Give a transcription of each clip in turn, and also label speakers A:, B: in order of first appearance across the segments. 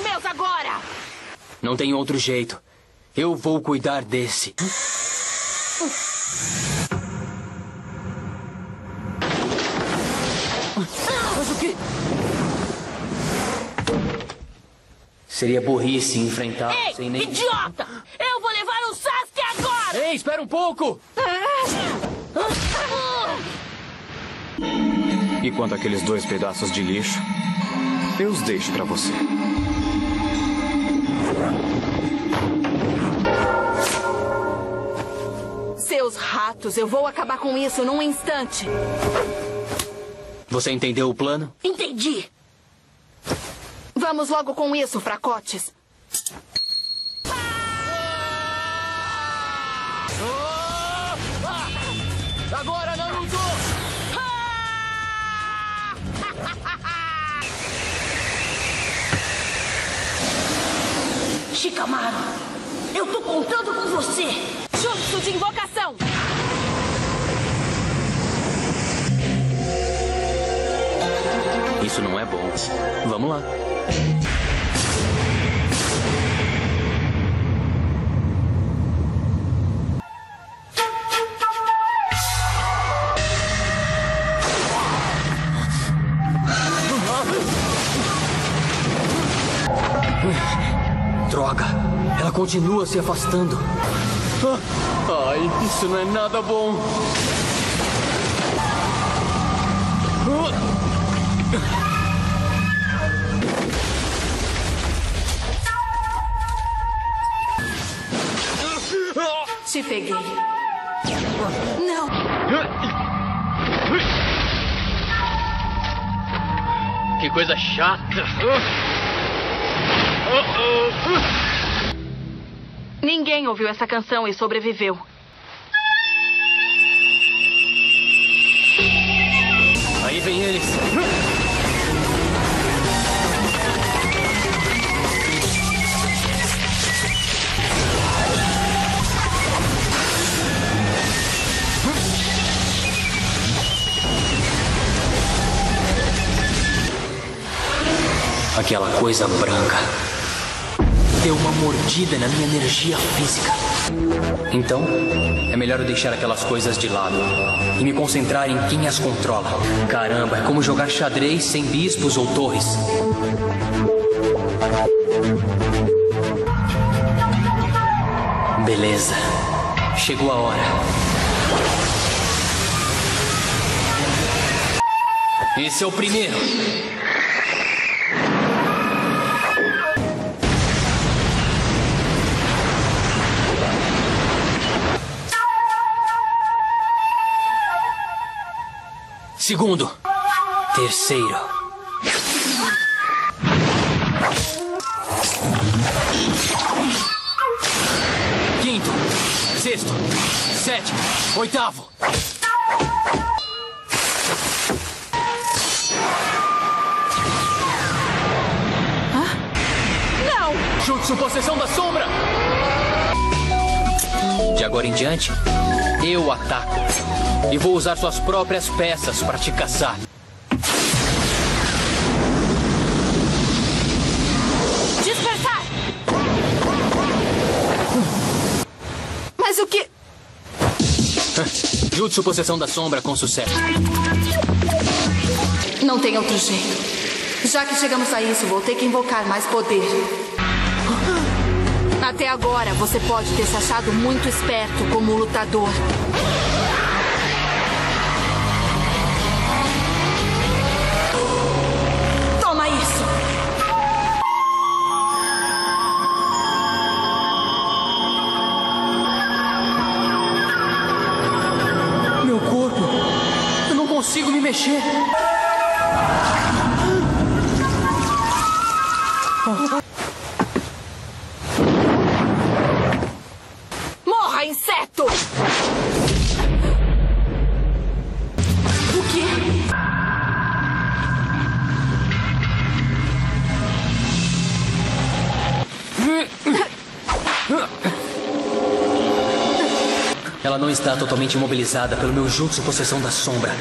A: são meus agora!
B: Não tem outro jeito. Eu vou cuidar desse. Mas o que? Seria burrice enfrentar
A: Ei,
B: sem nem.
A: idiota! Eu vou levar o Sasuke agora!
B: Ei, espera um pouco!
C: E quanto àqueles dois pedaços de lixo, eu os deixo pra você.
A: Seus ratos, eu vou acabar com isso num instante.
B: Você entendeu o plano?
A: Entendi. Vamos logo com isso, fracotes.
B: Agora, Naruto!
A: Shikamaru, eu tô contando com você. Jutsu de invocação.
B: Isso não é bom. Vamos lá. Droga! Ela continua se afastando. Ah, Ai, isso não é nada bom.
A: Te peguei. Não.
B: Que coisa chata.
A: Ninguém ouviu essa canção e sobreviveu.
B: Aí vem eles. Aquela coisa branca deu uma mordida na minha energia física. Então, é melhor eu deixar aquelas coisas de lado e me concentrar em quem as controla. Caramba, é como jogar xadrez sem bispos ou torres. Beleza. Chegou a hora. Esse é o primeiro. Segundo. Terceiro. Quinto. Sexto. Sétimo. Oitavo.
A: Não!
B: Jutsu Possessão da Sombra! De agora em diante, eu ataco. E vou usar suas próprias peças para te caçar.
A: Dispersar! Mas o que.
B: Jutsu Possessão da Sombra com sucesso.
A: Não tem outro jeito. Já que chegamos a isso, vou ter que invocar mais poder. Até agora, você pode ter se achado muito esperto como lutador. Toma isso!
B: Meu corpo! Eu não consigo me mexer!
A: Morra, O quê?
B: Ela não está totalmente imobilizada pelo meu Jutsu Possessão da Sombra.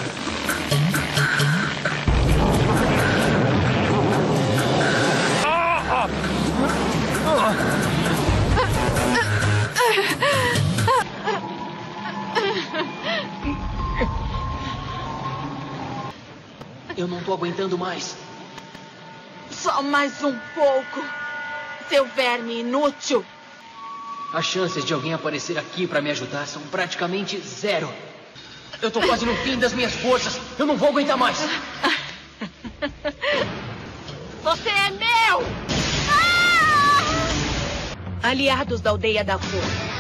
B: Eu não tô aguentando mais.
A: Só mais um pouco. Seu verme inútil.
B: As chances de alguém aparecer aqui para me ajudar são praticamente zero. Eu tô quase no fim das minhas forças. Eu não vou aguentar mais.
A: Você é meu! Ah! Aliados da aldeia da cor.